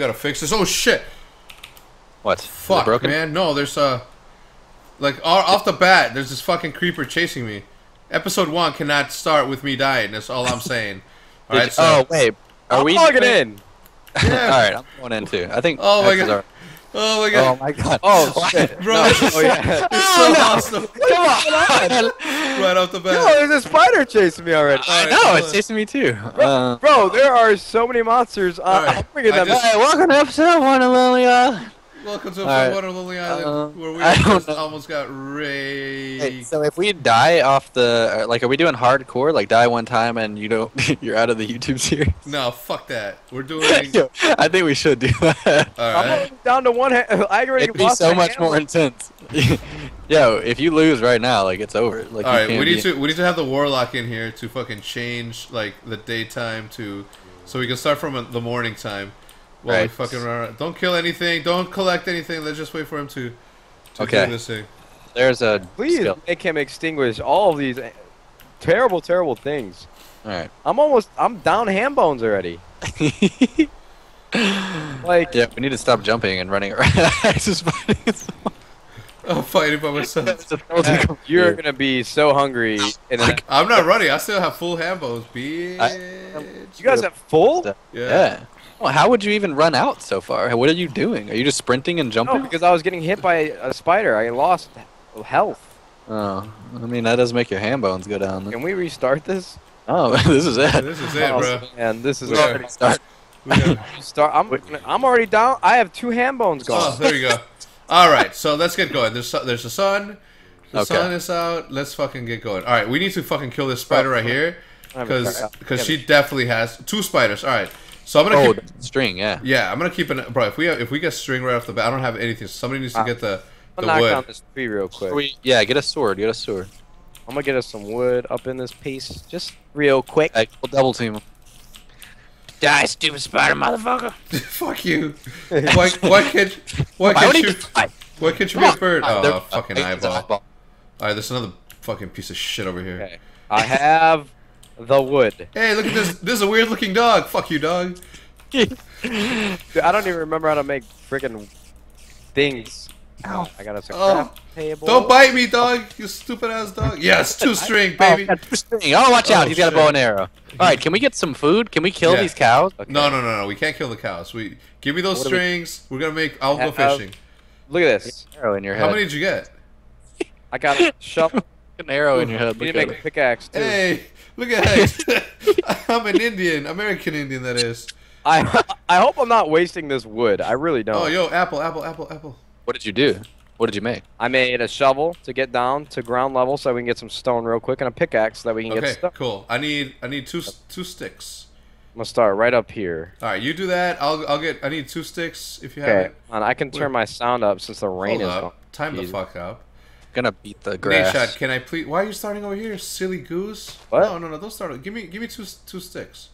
gotta fix this. Oh shit! What? Is it Fuck, broken? man. No, there's uh, like off the bat, there's this fucking creeper chasing me. Episode one cannot start with me dying. That's all I'm saying. all right. You- so oh wait, are I'm we plugging doing- in. yeah. All right, I'm going in too. I think. Oh my X's God. Are- Oh my god. Oh my god. Oh shit. bro, No. Oh yeah. it's so awesome. Come on. Right off the bat. No, there's a spider chasing me already. I Alright, know it's chasing me too. Uh, Bro, there are so many monsters. Uh, Alright, I'm bringing I them. just- Hey, welcome to episode one of Lily Island. Welcome to All right. Water Lily Island, Uh, where we I almost, almost got raped. Hey, so if we die off the, uh, like, are we doing hardcore? Like, die one time and you don't, you're out of the YouTube series. No, fuck that. We're doing. Yo, I think we should do that. All I'm only down to one. Ha- I already It'd be so much hand. more intense. Yo, if you lose right now, like it's over. Like, All you right. can't We need be- to we need to have the warlock in here to fucking change like the daytime to, so we can start from the morning time. While we fucking run around. Don't kill anything. Don't collect anything. Let's just wait for him to. to Okay. Do this thing. There's a. Please skill. make him extinguish all of these eh, terrible, terrible things. All right. I'm almost. I'm down ham bones already. Like, yeah, we need to stop jumping and running around. Just fighting. I'm fighting by myself. Just- you're gonna be so hungry. And then, I'm not running. I still have full ham bones, bitch. you guys have full? yeah. Yeah. Well, how would you even run out so far? What are you doing? Are you just sprinting and jumping? No, jumping? because I was getting hit by a spider. I lost health. Oh, I mean that does make your ham bones go down. Can we restart this? Oh, this is it. This is it, Oh, bro. Man, this is We already are- Start. We got- start. I'm. I'm already down. I have two ham bones gone. Oh, there you go. All right, so let's get going. There's there's the sun. The Okay. sun is out. Let's fucking get going. All right, we need to fucking kill this spider oh, right here because because she definitely has two spiders. All right, so I'm gonna Oh, keep. the string, yeah. Yeah, I'm gonna keep an bro. If we if we get string right off the bat, I don't have anything. Somebody needs to Ah, get the I'll the knock wood. down this tree real quick. We, yeah, get a sword. Get a sword. I'm gonna get us some wood up in this piece, just real quick. Hey, we'll double team him. Die, stupid spider motherfucker! Fuck you. Why why can't why Why can't you fight? why can't you Come be a bird? Oh, there- fucking hey, it's an eyeball. All right, there's another fucking piece of shit over here. Okay, I have the wood. Hey, look at this. This is a weird looking dog. Fuck you, dog. Dude, I don't even remember how to make freaking things. Ow. I got us a Oh. craft table. Don't bite me, dog. You stupid ass dog. Yes, two string, baby. Oh, two string. oh, watch out! Oh, He's got a bow and arrow. All right, can we get some food? Can we kill Yeah. these cows? Okay. No, no, no, no. We can't kill the cows. We give me those What do we- strings. We... are gonna make. I'll go Have- fishing. Look at this. Arrow in your head. How many did you get? I got a shovel. An arrow in your head. We need to make a pickaxe too. Hey, look at that. I'm an Indian, American Indian, that is. I I hope I'm not wasting this wood. I really don't. Oh, yo, apple, apple, apple, apple. What did you do? What did you make? I made a shovel to get down to ground level so we can get some stone real quick, and a pickaxe so that we can Okay, get stuff. cool. I need, I need two, two sticks. I'm gonna start right up here. All right, you do that. I'll, I'll get. I need two sticks if you have Okay, it. and I can turn my sound up since the rain Hold is up. gone. Time the fuck up. Gonna beat the Nate grass. shot, can I please? Why are you starting over here, silly goose? What? No, no, no. Don't start. Give me, give me two, two sticks,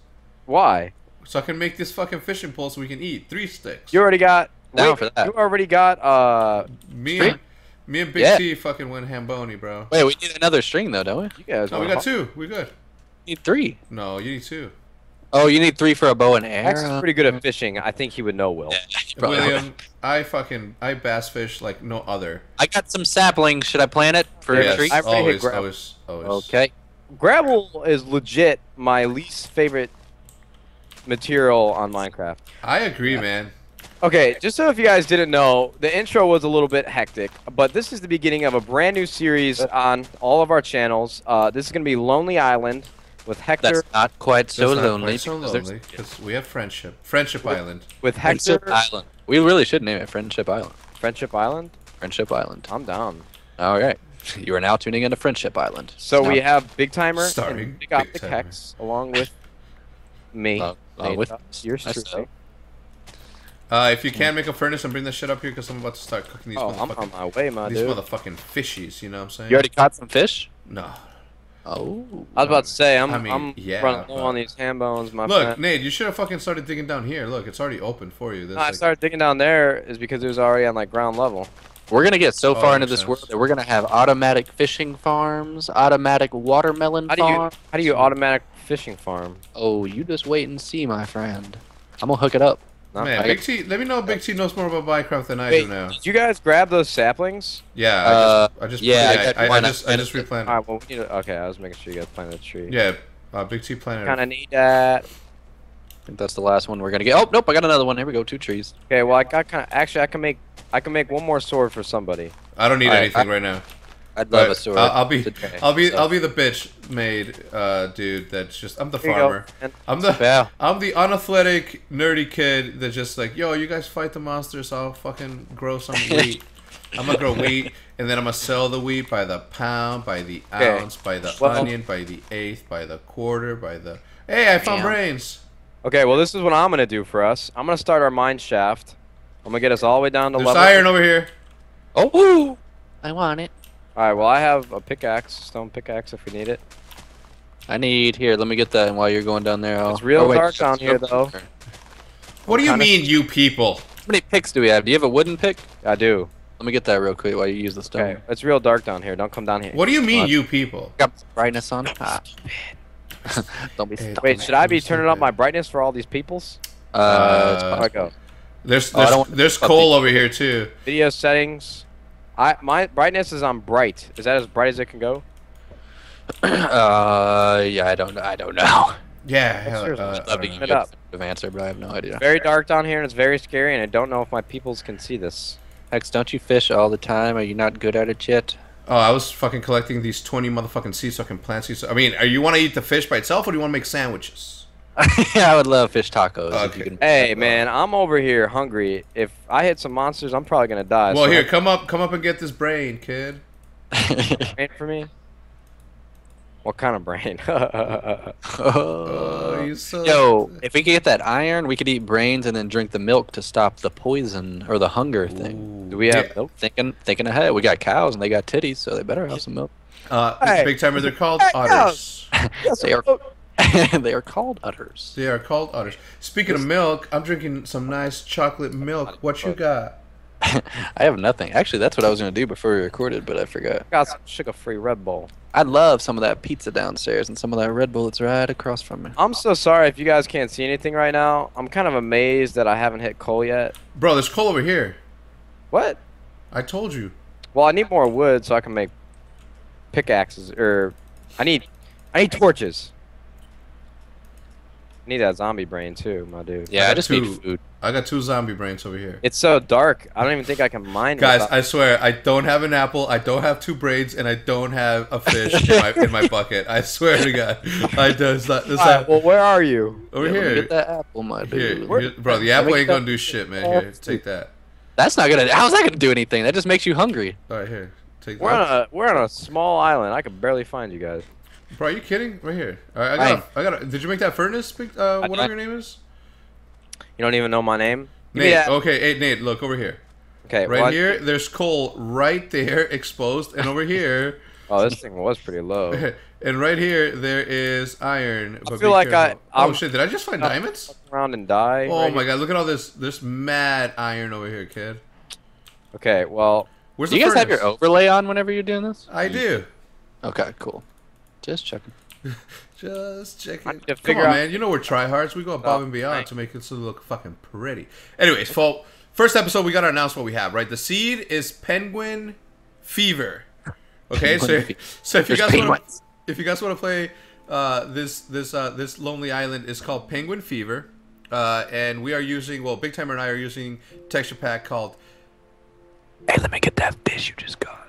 Why? so I can make this fucking fishing pole so we can eat. Three sticks. You already got. Down wait, for that. You already got. Uh, me String? and me and Big Yeah. T fucking went hamboni, bro. Wait, we need another string though, don't we? you guys. No, we got two. We good. Need three. No, you need two. Oh, you need three for a bow and Max is arrow. pretty good at fishing. I think he would know Will. Yeah, you probably would. William, I fucking I bass fish like no other. I got some saplings. Should I plant it for Yes. a tree? I already always, grab. always, always. Okay. Gravel is legit my least favorite material on Minecraft. I agree, man. Okay, just so if you guys didn't know, the intro was a little bit hectic, but this is the beginning of a brand new series on all of our channels. Uh, this is going to be Lonely Island with Hector, That's not quite so not lonely. quite so because lonely because we have friendship. Friendship Island. with Hector, Friendship Island. We really should name it Friendship Island. Friendship Island. Friendship Island. I'm down. All right. You are now tuning into Friendship Island. So Now- we have BigTymer Starring and Big Big Optic Timer. Hex along with me. Uh, uh, with uh, yours myself. truly. Uh, if you can't make a furnace and bring this shit up here, because I'm about to start cooking these Oh, I'm on my way, my these dude. motherfucking fishies. You know what I'm saying? You already caught some fish? no. Oh. I was about to say I'm I mean, I'm yeah, running low but- on these ham bones, my Look, friend. Nate, you should have fucking started digging down here. Look, it's already open for you. There's No, I started digging down there is because it was already on like ground level. We're gonna get so Oh, far into this sense. world that we're gonna have automatic fishing farms, automatic watermelon How do you farms. how do you automatic fishing farm? Oh, you just wait and see, my friend. I'm gonna hook it up. No? Man, I Big T. Let me know. if Big T knows more about Minecraft than I Wait, do now. did you guys grab those saplings? Yeah, Uh, I just, I just, yeah, I yeah, got I, I, just, I just replanted. All right, well, we need to, okay, I was making sure you guys planted a tree. Yeah, uh, Big T planted. Kind of need that. I think that's the last one we're gonna get. Oh nope, I got another one. Here we go. Two trees. Okay, well, I got kind of. Actually, I can make. I can make one more sword for somebody. I don't need Alright, anything I- right now. I'd love But a sword. I'll, I'll be, Okay, I'll be, so- I'll be the bitch made uh, dude. That's just, I'm the Here you go. farmer. I'm the, Yeah. I'm the unathletic, nerdy kid that just like, yo, you guys fight the monsters. I'll fucking grow some wheat. I'm gonna grow wheat, and then I'm gonna sell the wheat by the pound, by the Okay. ounce, by the Well- onion, by the eighth, by the quarter, by the. Hey, I found Damn. brains. Okay, well, this is what I'm gonna do for us. I'm gonna start our mine shaft. I'm gonna get us all the way down to There's level. iron over here. Oh, woo! I want it. All right, well, I have a pickaxe, stone pickaxe, if we need it. I need here. Let me get that. And while you're going down there, I'll. It's real oh, wait, dark down here, shut- though. What do you kinda- mean, you people? How many picks do we have? Do you have a wooden pick? I do. Let me get that real quick while you use the stone. Okay, it's real dark down here. Don't come down here. What do you mean, you people? Got brightness on. Ah. Don't be stupid. Wait, should I be turning up my brightness for all these peoples? Uh, Uh, How I go? There's Oh, there's, don't there's coal over here too. Video settings. I my brightness is on bright. Is that as bright as it can go? uh, yeah, I don't. I don't know. Yeah, hell, seriously. uh, I'd I love to don't give know. it you a up. answer, but I have no idea. Very dark down here, and it's very scary, and I don't know if my peoples can see this. Hex, don't you fish all the time? Are you not good at it yet? Oh, I was fucking collecting these 20 motherfucking seeds so I can plant seeds. I mean, are you want to eat the fish by itself or do you want to make sandwiches? yeah, I would love fish tacos. If Okay. you can. Hey man, I'm over here hungry. If I hit some monsters, I'm probably gonna die. Well, so here, come up, come up and get this brain, kid. brain for me. What kind of brain? Oh, you so. Yo, if we could get that iron, we could eat brains and then drink the milk to stop the poison or the hunger thing. Do we have Yeah. milk? Thinking, thinking ahead. We got cows and they got titties, so they better have some milk. Uh, Hey. big timer. They're called Hey, otters. they are. they are called udders. They are called otters. Speaking of milk, I'm drinking some nice chocolate milk. What you got? I have nothing. Actually, that's what I was gonna do before we recorded, but I forgot. Got some sugar-free Red Bull. I love some of that pizza downstairs and some of that Red Bull that's right across from me. I'm so sorry if you guys can't see anything right now. I'm kind of amazed that I haven't hit coal yet. Bro, there's coal over here. What? I told you. Well, I need more wood so I can make pickaxes. Or I need, I need torches. I need that zombie brain too, my dude. Yeah, I, got just two. need food. I got two zombie brains over here. It's so dark. I don't even think I can mine. Guys, without- I swear, I don't have an apple, I don't have two braids, and I don't have a fish in my in my bucket. I swear to God, I does not. This All right, well, where are you? over Yeah, here. Get that apple, my Here, dude. here- bro, the apple ain't gonna do shit, man. Here, take that. That's not gonna. How's that gonna do anything? That just makes you hungry. All right, here, take We're on that. a we're on a small island. I could barely find you guys. Bro, are you kidding? Right here. All right, I got. A, I got. A, did you make that furnace? Uh, I- whatever your name is. You don't even know my name. Give me Nate. that. Okay, hey, Nate, look over here. Okay, Right well, here, there's coal right there exposed, and over here, Oh, this thing was pretty low. and right here, there is iron. but feel like I- careful. Oh I'm- shit! Did I just find Uh, diamonds? Around and die. Oh right my here. god! Look at all this. This mad iron over here, kid. Okay, well, Where's Do the you guys have your overlay on whenever you're doing this? I do. Okay, cool. Just checking. Just checking. Come figure on, out- man. You know we're tryhards. We go above Oh, and beyond thanks. to make it so look fucking pretty. Anyways, for first episode, we gotta announce what we have. Right, the seed is penguin fever. Okay, so Penguin fever. so if you There's guys want if you guys want to play uh, this this uh, this lonely island is called Penguin Fever, uh, and we are using well, BigTymer and I are using texture pack called. Hey, let me get that fish you just got.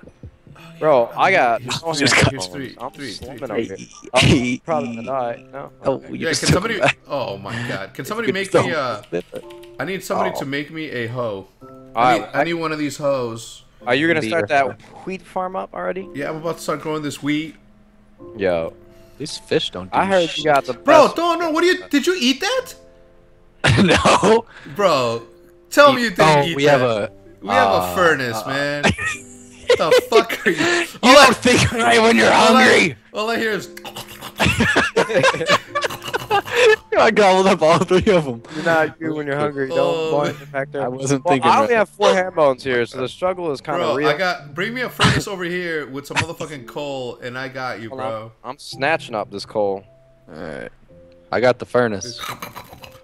Bro, I got. Here's- no here's- three, I'm three, slumming three, three. I'm probably gonna die. No. Oh, Okay. you Yeah, can somebody? him. Oh my god! Can somebody make me uh? I need somebody Oh. to make me a hoe. I need, right, I need one of these hoes. Are you gonna start that wheat farm up already? Yeah, I'm about to start growing this wheat. Yo, These fish don't. Do I heard shit. you got the Bro, best- don't know. What do you? Did you eat that? no. Bro, tell me you didn't oh, eat we that. have a. we have a uh, furnace, uh, man. what the fuck are you? You All don't think right when you're all I- hungry. all I hear is. I gobbled up all three of them. You're not you when you're hungry. Don't Oh. blind the back there. I wasn't Well, thinking. I only right. have four hair bones here, so the struggle is kind of Bro, real. I got. Bring me a furnace over here with some motherfucking coal, and I got you, Hold on. bro. I'm snatching up this coal. Alright. I got the furnace.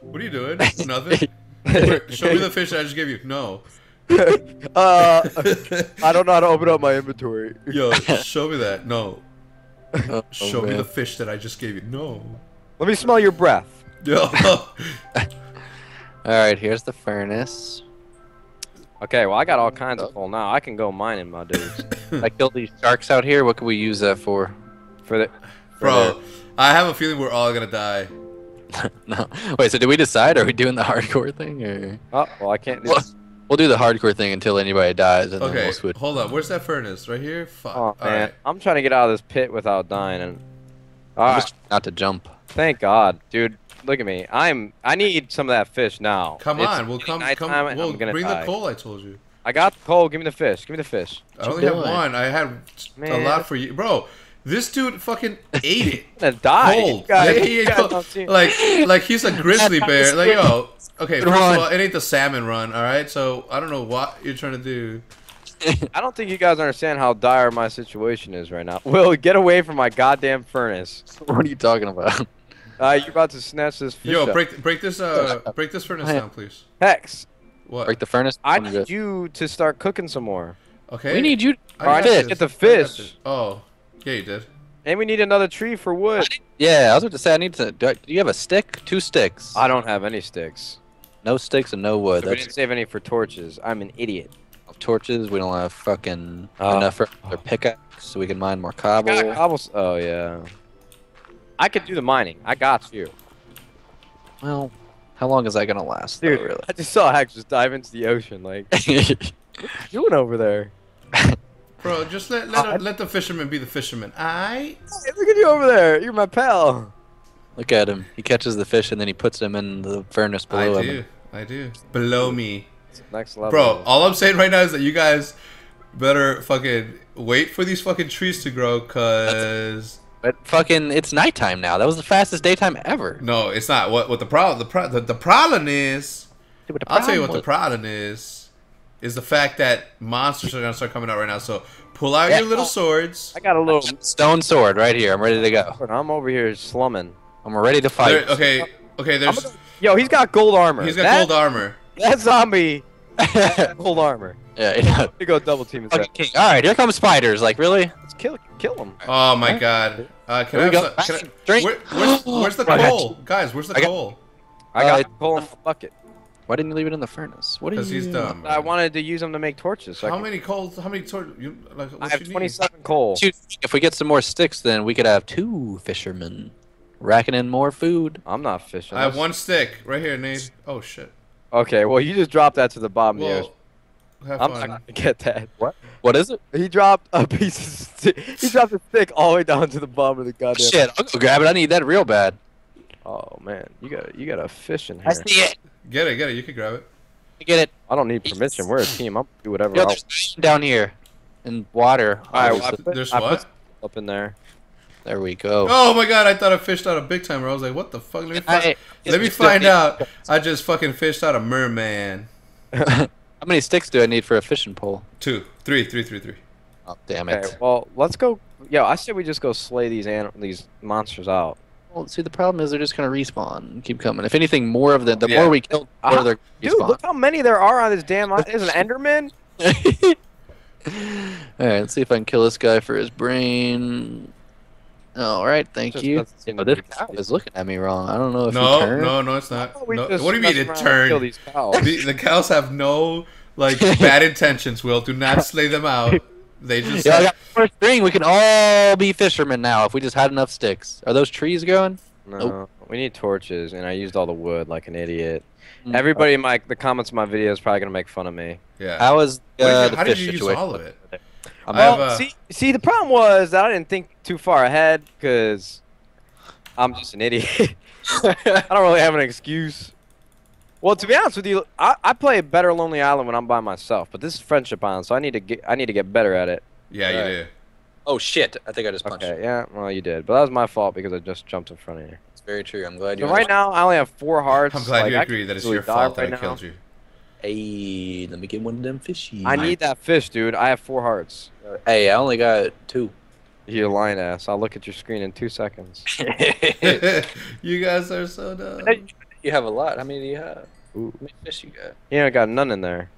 What are you doing? Nothing. Show me the fish that I just gave you. No. uh, I don't know how to open up my inventory. Yo, show me that. No. Oh, Show me the fish that I just gave you. No. Let me smell your breath. Yo. All right, here's the furnace. Okay, well I got all kinds of coal now. I can go mining, my dudes. I killed these sharks out here. What can we use that for? For the for Bro, I have a feeling we're all gonna die. no. Wait, so did we decide? Are we doing the hardcore thing, or oh, well I can't. Do Well, we'll do the hardcore thing until anybody dies, and then Okay, we'll switch. hold on. Where's that furnace? Right here? Fuck. Oh man, Alright. I'm trying to get out of this pit without dying. And all I'm right, just not to jump. thank God, dude. Look at me. I'm. I need some of that fish now. Come It's on, we'll come. nighttime Come. We'll I'm gonna bring die. the coal. I told you. I got the coal. Give me the fish. Give me the fish. I only have one. I had a lot for you, bro. This dude fucking ate it. I'm. Cold. You guys, Yeah, you cold. like, like he's a grizzly bear. Like, yo. Okay, Good first one. of all, it ain't the salmon run. All right, so I don't know what you're trying to do. I don't think you guys understand how dire my situation is right now. Will, get away from my goddamn furnace. what are you talking about? Uh, you're about to snatch this fish Yo, up. break break this uh break this furnace down, please. Hex, What? Break the furnace. I need you to start cooking some more. okay. We need you. I I need to get the fish. Oh, yeah, you did. And we need another tree for wood. Yeah, I was about to say I need to. Do, I, do you have a stick? Two sticks. I don't have any sticks. No sticks and no wood. So we didn't save any for torches. I'm an idiot. Of torches. We don't have fucking Oh. enough for their pickaxe, so we can mine more I cobble. cobbles- Oh yeah. I could do the mining. I got you, Well, how long is that gonna last? though, dude. really? I just saw Hex just dive into the ocean. Like, what you doing over there? Bro, just let let, Uh, let the fisherman be the fisherman. I Hey, look at you over there. You're my pal. Look at him. He catches the fish and then he puts him in the furnace below I do. him. I do. Below me. Next level. Bro, all I'm saying right now is that you guys better fucking wait for these fucking trees to grow cuz But fucking, it's nighttime now. That was the fastest daytime ever. no, it's not. What what the problem the, pro- the the problem is Dude, the I'll tell you problem what the problem is is the fact that monsters are going to start coming out right now. So pull out Yeah. your little swords. I got a little. Stone sword right here. I'm ready to go. I'm over here slumming. I'm ready to There- fight. okay, okay, there's gonna- Yo, he's got gold armor. he's got that, gold armor. That zombie. gold armor. yeah, yeah. You go double team his Fucking All right, here comes spiders. Like really? Let's kill kill him. Oh my god. Uh, can I Here we have go. some, can I, Drink. where, where's, where's the coal? Guys, where's the I got- coal? I got Uh, coal in the bucket. Why didn't you leave it in the furnace? What are you? Because he's dumb. I wanted to use them to make torches. So I How could- many coals? How many torches? You, like, what I have you need? 27 coal. Shoot, If we get some more sticks, then we could have two fishermen racking in more food. I'm not fishing. I have one stick right here, Nate. Oh shit. Okay, well you just dropped that to the bottom of the ocean. Well, have I'm fun. not gonna get that. What? What is it? He dropped a piece of stick. He dropped a stick all the way down to the bottom of the goddamn. Shit, I'll go grab it. I need that real bad. Oh man, you got you got a fish in here. I see it. Get it, get it. You can grab it. Get it. I don't need permission. We're a team. I'll do whatever. Yo, I there's down here. In water. All right, well, I obviously. There's I what? put up in there. there we go. Oh my god, I thought I fished out a big timer. I was like, what the fuck? Let me, fi- I- let me find out. I just fucking fished out a merman. How many sticks do I need for a fishing pole? Two, three, three, three, three. Oh, damn Okay, it. well let's go. Yo, I say we just go slay these an- these monsters out. Well, see, the problem is they're just gonna respawn and keep coming. If anything, more of them, the Yeah. more we kill, the more Ah, they're Dude, respawn. look how many there are on this damn. island. There's an Enderman. All right, let's see if I can kill this guy for his brain. All right, thank Just you. doesn't Oh, this cow is looking at me wrong. I don't know if he No, turned. no, no, it's not. No, what do you mean mess it around Kill turned? these cows. The, the cows have no like bad intentions. Will do not slay them out. They just. Yeah, I got more string. We can all be fishermen now if we just had enough sticks. Are those trees going? No, we need torches, and I used all the wood like an idiot. Mm. Everybody in my the comments of my video is probably gonna make fun of me. yeah. How is was uh, did you- the how did fish you use situation? all of it? I'm I Well, a- see, see, the problem was that I didn't think too far ahead because I'm just an idiot. I don't really have an excuse. Well, to be honest with you, I, I play better Lonely Island when I'm by myself, but this is Friendship Island, so I need to get I need to get better at it. Yeah, you Right. do. oh shit! I think I just punched. Okay, yeah, well you did, but that was my fault because I just jumped in front of you. It's very true. I'm glad you. So right now I only have four hearts. I'm glad like, you agree that it's your fault right that I now. killed you. Hey, let me get one of them fishy. I need that fish, dude. I have four hearts. Uh, hey, I only got two. You lying ass. I'll look at your screen in two seconds. you guys are so dumb. you have a lot. How many do you have? Ooh. How many fish you got? You ain't got none in there.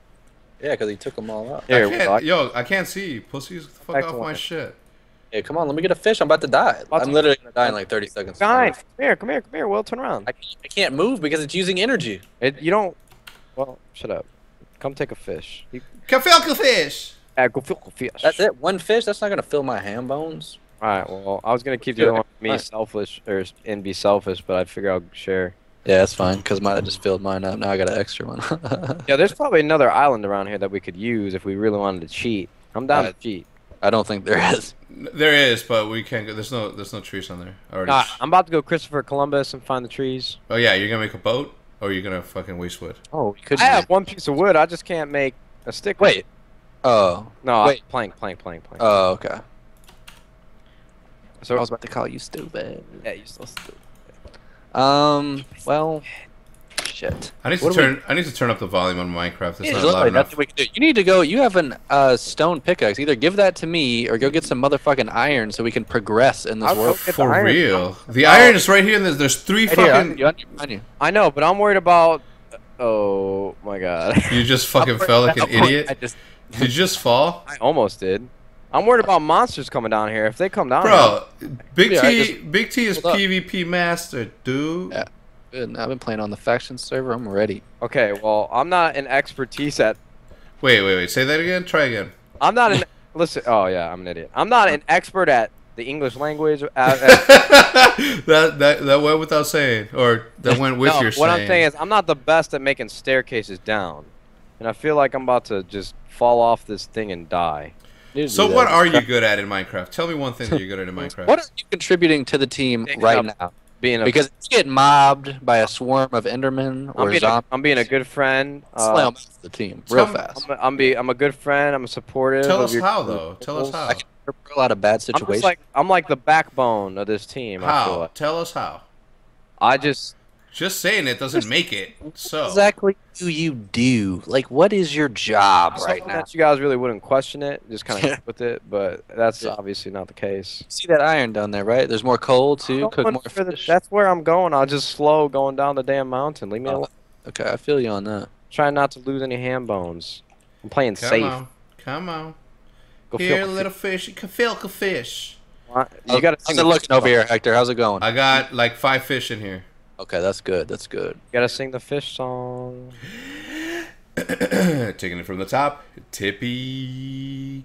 Yeah, because he took them all out. Here, I can't, well, I- yo, I can't see. Pussies, fuck off my Excellent. shit. Yeah, come on, let me get a fish. I'm about to die. About I'm literally gonna die in like 30 seconds. Fine. Come here, come here, come here. Will, turn around. I can't, I can't move because it's using energy. It, you don't. Well, shut up. Come take a fish. You, Kafilka fish! ah, go fill a fish. That's it. One fish. That's not gonna fill my ham bones. All right. Well, I was gonna keep the Sure. other one me Fine. selfish or and be selfish, but I figure I'll share. Yeah, that's fine. Cause mine I just filled mine up. Now I got an extra one. Yeah, there's probably another island around here that we could use if we really wanted to cheat. I'm down Uh, to cheat. I don't think there is. There is, but we can't go. There's no, there's no trees on there. I Already. Nah, I'm about to go Christopher Columbus and find the trees. oh yeah, you're gonna make a boat, or you're gonna fucking waste wood. Oh, could. I have one piece of wood. I just can't make a stick. Wait. Oh. No, Wait. I, plank, plank, plank, plank. Oh, okay. so I was about to call you stupid. yeah, you still stupid. Um. Well. Shit. I need to What do we- turn. I need to turn up the volume on Minecraft. It's Yeah, not literally loud enough. nothing we can do. You need to go. You have an uh, stone pickaxe. Either give that to me or go get some motherfucking iron so we can progress in this I'll world. get the For iron. real, the iron is right here. And there's, there's three Right here, fucking. on on you, on you. I know, but I'm worried about. Oh my god. You just fucking fell like an idiot. I just, Did you just fall, I almost did. I'm worried about monsters coming down here. If they come down, here, bro? Big Yeah, I T, just- Big T is Hold up. PvP master, dude. Yeah. Good. I've been playing on the faction server. I'm ready. okay. Well, I'm not an expertise at. Wait, wait, wait. Say that again. Try again. I'm not an. listen. Oh yeah, I'm an idiot. I'm not an expert at the English language. Uh, at, at, that that that went without saying, or that went with no, your what saying. I'm saying is, I'm not the best at making staircases down, and I feel like I'm about to just fall off this thing and die. You so what are you good at in Minecraft? Tell me one thing that you're good at in Minecraft. What are you contributing to the team Taking right up- now? Being a, Because if you get mobbed by a swarm of Endermen I'm being, a, zombies, I'm being a good friend. slay Uh, 'em off the team real Tell me- fast. I'm, a, I'm, be, I'm a good friend. I'm a supportive. Tell of us your- how though. Tell us how. I can pull out of bad situations. I'm like I'm like the backbone of this team. I feel How? like. Tell us how. I just Just saying it doesn't make it. So exactly do you do? Like, what is your job right something now? that you guys really wouldn't question it, just kind of with it, but that's Yeah. obviously not the case. See that iron down there, right? There's more coal too. Cook more for the- fish. that's where I'm going. I'll just slow going down the damn mountain. Leave me Oh. alone. Okay, I feel you on that. Trying not to lose any ham bones. I'm playing come safe. on, come on. Go Here, feel- little fish, Kafilka fish. You oh, gotta How's sing it the looking fish over here, Hector? How's it going? I got like five fish in here. Okay, that's good. That's good. You gotta sing the fish song. Taking it from the top. Tippy.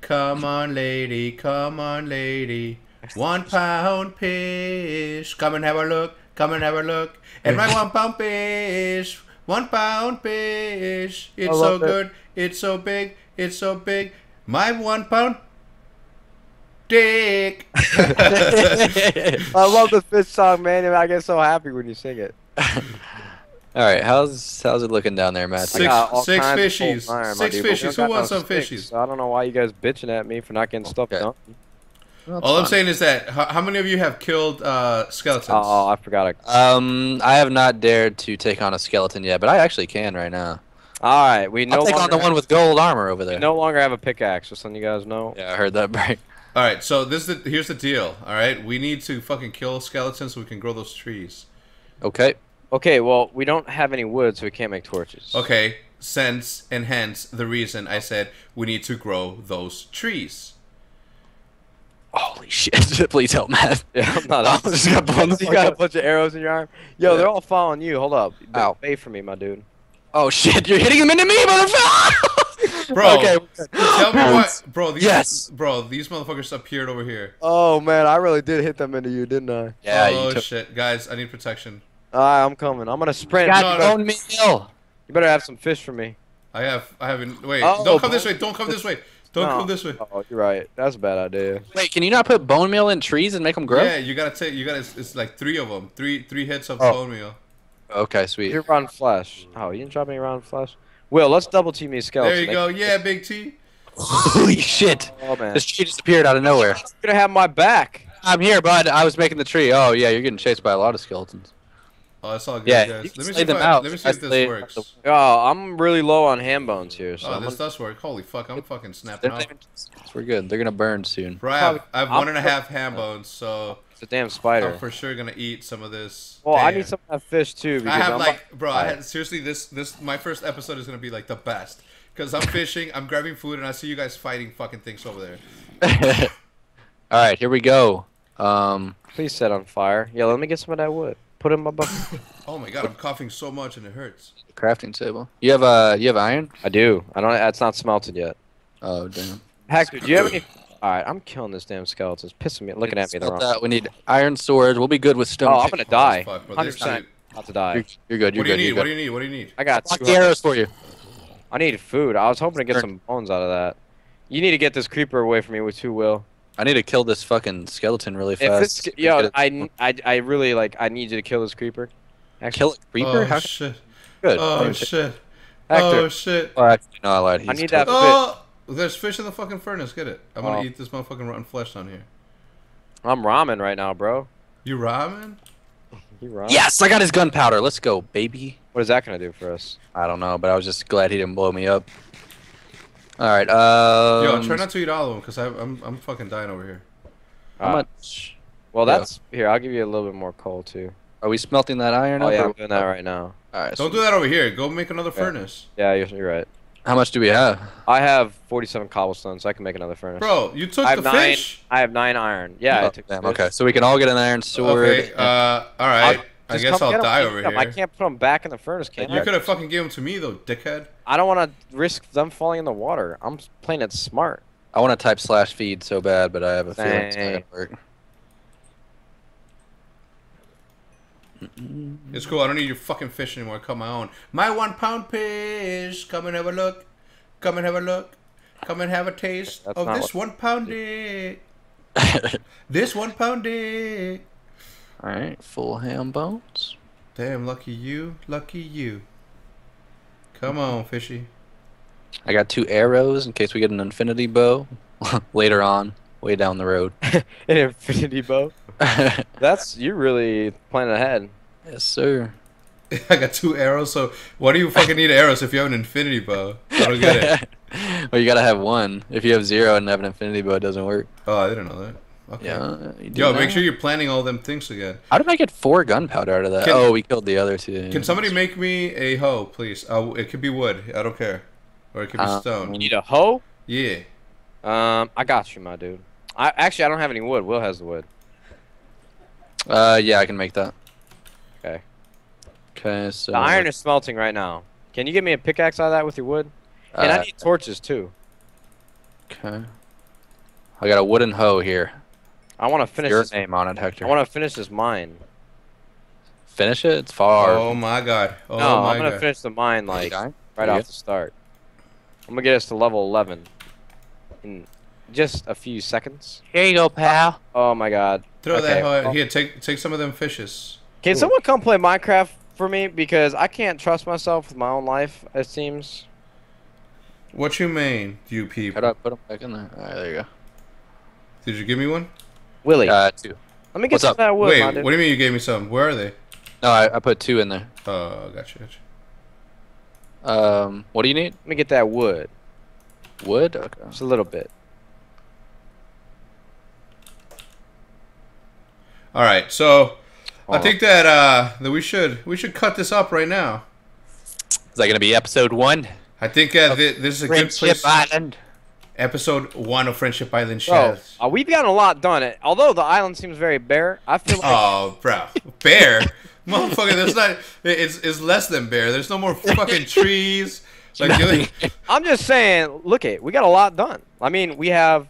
Come on, lady. Come on, lady. One pound fish. Come and have a look. Come and have a look. And my one pound fish. One pound fish. It's so love it. good. It's so big. It's so big. My one pound dick. I love the fish song, man, I get so happy when you sing it. All right, how's how's it looking down there, Matt? Six- I got all six fishies. cold Six dude, but we fishies. Who wants no some sticks, fishies? so I don't know why you guys bitching at me for not getting stuff Okay. done. All I'm saying is that how, how many of you have killed uh, skeletons? Oh, I forgot. Um, I have not dared to take on a skeleton yet, but I actually can right now. All right, we no I'll take on the one with gold armor over we there. no longer have a pickaxe. Just letting you guys know. Yeah, I heard that break. All right, so this is the, here's the deal. All right, we need to fucking kill skeletons so we can grow those trees. Okay. Okay, well, we don't have any wood, so we can't make torches. Okay, since and hence the reason I said we need to grow those trees. Holy shit! Please help, Matt. Yeah, I'm not. I just got blown you got a bunch of arrows in your arm. Yo, Yeah. they're all following you. Hold up. Ow. Wait for me, my dude. Oh shit! You're hitting them into me, motherfucker! Bro, Okay. Tell me what, bro. These, Yes. bro. These motherfuckers appeared over here. Oh man, I really did hit them into you, didn't I? Yeah, oh you shit, guys, I need protection. Alright, I'm coming. I'm gonna sprint. God, you, Got better, bone meal. you better have some fish for me. I have, I haven't. Wait, Oh, don't come this way. Don't come this way. Don't No. come this way. Oh, you're right. That's a bad idea. Wait, can you not put bone meal in trees and make them grow? Yeah, you gotta take. You gotta. It's, it's like three of them. Three, three hits of Oh. bone meal. Okay, sweet. You're rotten flesh. Oh, you didn't drop any rotten flesh? Will, let's double team these skeletons. There you go. Yeah, Big T. Holy shit! Oh man, This tree just appeared out of nowhere. you're gonna have my back. I'm here, bud. I was making the tree. Oh yeah, you're getting chased by a lot of skeletons. Oh, that's all good, Yeah, guys. you can Let me slay see them I, out. let me see I if this slay- works. Oh, I'm really low on ham bones here, so Oh, I'm this gonna- does work. Holy fuck, I'm fucking snapping They're out. not even- We're good. They're gonna burn soon. Bro, I have, I have one and a half ham bones, so It's a damn spider. I'm for sure gonna eat some of this. well, I need some of that fish too. I have I'm like, bro. I had seriously this this my first episode is gonna be like the best because I'm fishing, I'm grabbing food, and I see you guys fighting fucking things over there. All right, here we go. Um, Please set on fire. Yeah, let me get some of that wood. Put it in my bucket. Oh my god, I'm coughing so much and it hurts. crafting table. You have uh, you have iron? I do. I don't. It's not smelted yet. Oh damn. Hector, do you have any? All right, I'm killing this damn skeleton. It's pissing me, looking at me the wrong. that. We need iron swords. We'll be good with stone. Oh, I'm gonna die. Fuck, bro, Hundred this percent. dude- About to die. You're, you're good. You're What do you good. need? What do you need? What do you need? I got. Lock 200 arrows for you. I need food. I was hoping to get some bones out of that. You need to get this creeper away from me with two will. I need to kill this fucking skeleton really If fast. this, yo, get it- I, n- I, I really like. I need you to kill this creeper. Actually, kill a creeper. Oh How shit! good? Oh shit! Hector. Oh shit! oh, actually, no, I lied. He's I need tot- that- Oh, there's fish in the fucking furnace. Get it. I'm gonna Oh. eat this motherfucking rotten flesh down here. I'm ramen right now, bro. You ramen? You ramen? Yes, I got his gunpowder. Let's go, baby. What is that gonna do for us? I don't know, but I was just glad he didn't blow me up. All right. Um, Yo, try not to eat all of them because I'm I'm fucking dying over here. How Uh, much? Well, Yeah. that's here. I'll give you a little bit more coal too. Are we smelting that iron Oh up? yeah, or- I'm doing that right now. All right. Don't so do that over here. Go make another furnace, Yeah, you're, you're right. How much do we have? I have 47 cobblestone, so I can make another furnace. bro. You took I have the nine. fish. I have nine iron. Yeah, I Oh, took the damn, okay, so we can all get an iron sword. Okay. Uh, all right. I Just guess I'll die over over 'em. here. I can't put them back in the furnace, can You I? could have fucking gave them to me though, dickhead. I don't want to risk them falling in the water. I'm playing it smart. I want to type slash feed so bad, but I have a feeling it's not gonna Dang. work. It's cool. I don't need your fucking fish anymore. I cut my own. My one pound fish. Come and have a look. Come and have a look. Come and have a taste That's of this what- one pound dick. This one pound dick. all right, full ham bones. Damn, lucky you. Lucky you. Come on, fishy. I got two arrows in case we get an infinity bow later on, way down the road. An infinity bow. Yes, That's you're really planning ahead. Yes, sir. I got two arrows. So why do you fucking need arrows if you have an infinity bow? I don't get it. well, you gotta have one. If you have zero and have an infinity bow, it doesn't work. Oh, I didn't know that. Okay. Yeah. you do Yo, make sure you're planning all them things again. How did I get four gunpowder out of that? Can- oh, we killed the other two. Can somebody make me a hoe, please? Uh, it could be wood. I don't care. Or it could be Um, stone. You need a hoe? Yeah. Um, I got you, my dude. I actually I don't have any wood. Will has the wood. Uh, yeah, I can make that. Okay. Okay, so The iron is smelting right now. Can you give me a pickaxe out of that with your wood? And uh, I need torches too. Okay. I got a wooden hoe here. I want to finish. Your This, name on it, Hector. I want to finish this mine. Finish it. It's far. Oh my god. Oh no, my I'm gonna finish the mine like right Are off the start. I'm gonna get us to level 11 in just a few seconds. Here you go, pal. Oh my god. Throw that Okay, hoe. well- Here, take take some of them fishes. Can Ooh. someone come play Minecraft for me because I can't trust myself with my own life. It seems. What you mean, you pee? How do I put them back in there? Alright, there you go. Did you give me one? Willie, Uh, two. let me get what's some up? of that wood, Wait, what do you mean you gave me some? Where are they? No, I, I put two in there. Oh, gotcha, gotcha. Um, what do you need? Let me get that wood. Wood? Okay. Just a little bit. All right, so I on. think that uh that we should we should cut this up right now. Is that gonna be episode one? I think uh, thi- this is a good place. Island. Episode one of Friendship Island Bro, Chefs. uh, we've gotten a lot done. It although the island seems very bare. I feel like Oh, bro, bear, motherfucker. There's not. It's it's less than bare. There's no more fucking trees. Like you, I'm just saying. Look at it, we got a lot done. I mean, we have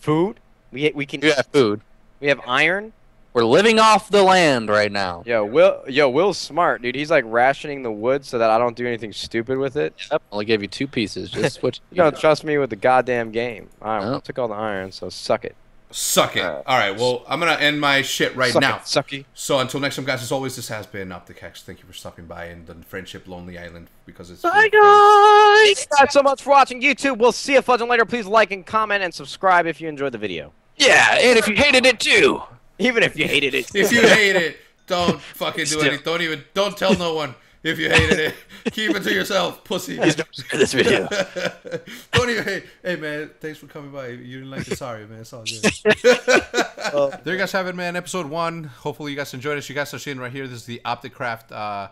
food. We we can. You have food. We have iron. We're living off the land right now. Yo, Will. Yo, Will's smart, dude. He's like rationing the wood so that I don't do anything stupid with it. Yep. Only gave you two pieces. Just switch. You don't trust me with the goddamn game. All right, No. I took all the iron, so suck it. suck it. Uh, All right. Well, I'm gonna end my shit right suck now. it, sucky. So until next time, guys. As always, this has been Optic Hex. Thank you for stopping by and the Friendship Lonely Island because it's. Bye, full of friends. guys. Thanks guys so much for watching YouTube. We'll see you fudging later. Please like and comment and subscribe if you enjoyed the video. Yeah, and if you hated it too. Even if you hated it. If you hate it, don't fucking do Still. anything. Don't even. Don't tell no one if you hated it. Keep it to yourself, pussy. Please don't share this video. don't even. hey, hey, man, thanks for coming by. You didn't like it, sorry, man. It's all good. there you guys have it, man. Episode one. Hopefully, you guys enjoyed it. You guys are seeing right here. This is the Opticraft uh,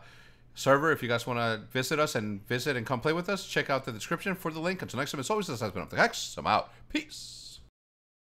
server. If you guys want to visit us and visit and come play with us, check out the description for the link. Until next time, it's always this has been Optic Hex. I'm out. Peace.